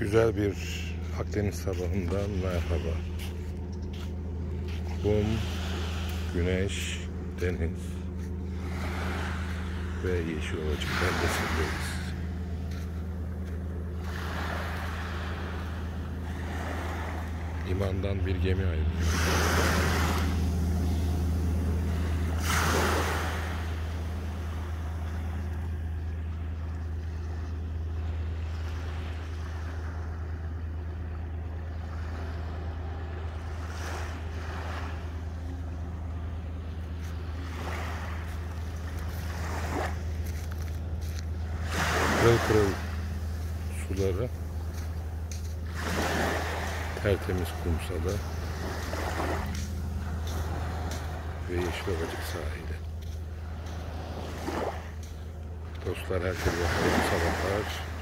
Güzel bir Akdeniz sabahından merhaba. Kum, güneş, deniz ve Yeşilovacık beldesindeyiz. İmandan bir gemi ayrılıyor. Pırıl pırıl suları tertemiz kumsalı ve Yeşilovacık sahili. Dostlar herkese hayırlı sabahlar.